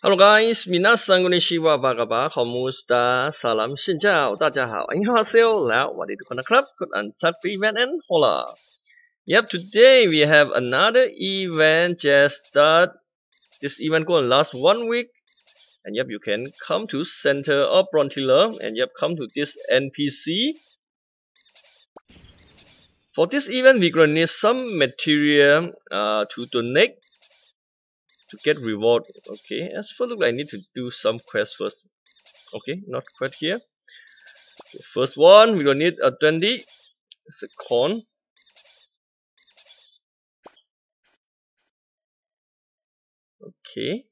Hello guys, minasan konnichiwa, baga komusta, salam, shinjao, 大家好, annyeonghaseyo, lao, wadidu konakrab, good untap event and hola. Yep, today we have another event. Just start. This event going last one week. And yep, you can come to center of Prontera and yep, come to this NPC. For this event, we're gonna need some material uh, to donate to get reward okay? As for look I need to do some quests first okay? Not quite here. Okay, first one we're gonna need a 20 it's a corn okay.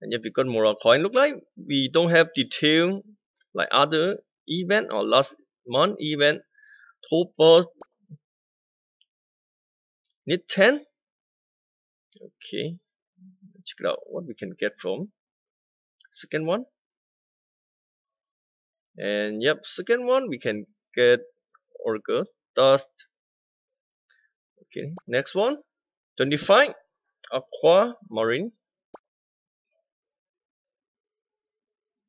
And if we got more coin look like we don't have detail like other event or last month event. Top need 10 okay check it out what we can get from. Second one. And yep second one we can get Orga dust. Okay next one. 25 aquamarine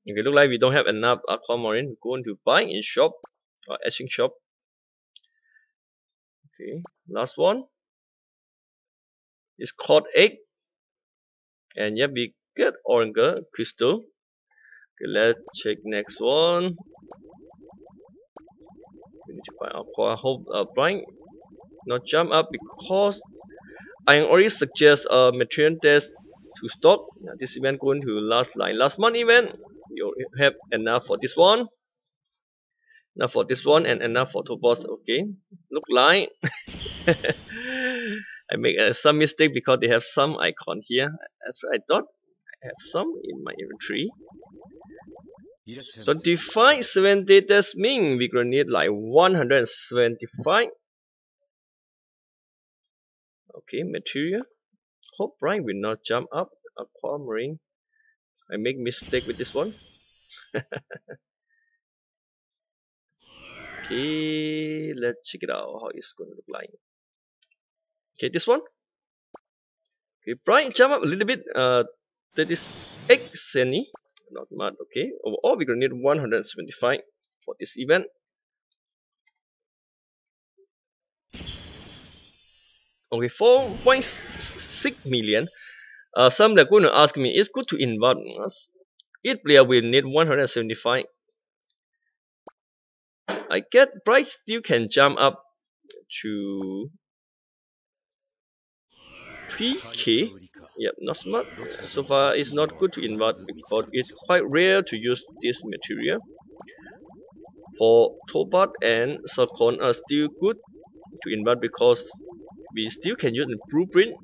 okay look like we don't have enough aquamarine we're going to buy in shop or etching shop. Okay last one. Is called egg and yeah we get orange crystal. Okay let's check next one. We need to buy aqua hope uh, blind. Not jump up because I already suggest a material test to stock. Yeah, this event going to last like last month event. You have enough for this one. Enough for this one and enough for two boss okay. Look like I make uh, some mistake because they have some icon here. That's I thought I have some in my inventory. So define 70 that mean we're gonna need like 175. Okay, material. Hope Brian will not jump up. Aquamarine. I make mistake with this one. okay, let's check it out how it's gonna look like. Okay, this one. Okay, Brian, jump up a little bit. Uh, that is X Seni. Not mad, okay. Overall, we're gonna need 175 for this event. Okay, 4.6 million. Uh, some are going to ask me, it's good to invite us. Each player will need 175. I get Bright still can jump up to 3k yep not smart so far it's not good to invert because it's quite rare to use this material. For Topaz and Zircon are still good to invert because we still can use the blueprint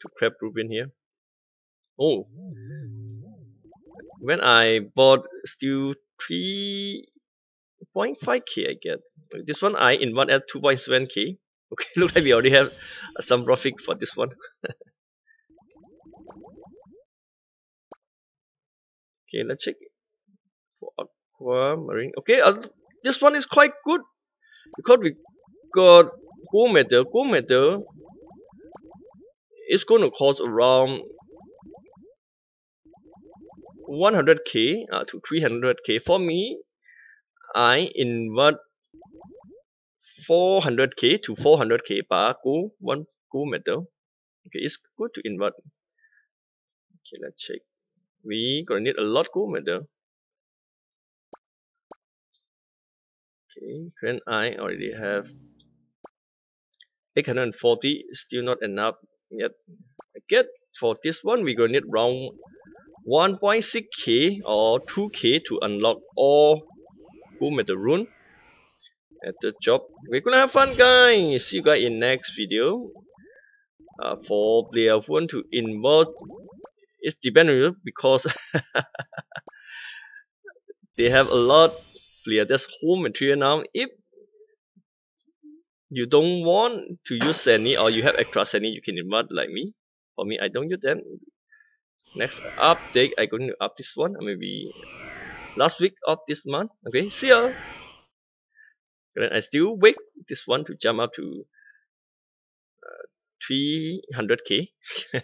to grab blueprint here. Oh. When I bought still 3.5k I get this one I invert at 2.7k okay look like we already have some profit for this one. Okay let's check for aquamarine. Okay uh, this one is quite good because we got gold medal. Gold medal is going to cost around 100k uh, to 300k for me I invert 400k to 400k bar gold one gold medal okay it's good to invert. Okay let's check. We gonna need a lot gold medal okay when I already have 840 still not enough yet. I get for this one we gonna need around 1.6k or 2k to unlock all gold medal rune at the job. We're gonna have fun guys. See you guys in next video. Uh, for player want to invert, it's you because they have a lot player that's whole material now. If you don't want to use any or you have extra any, you can invert like me. For me, I don't use them. Next update, I going to up this one. Maybe last week of this month. Okay, see ya. Then I still wait this one to jump up to uh, 300k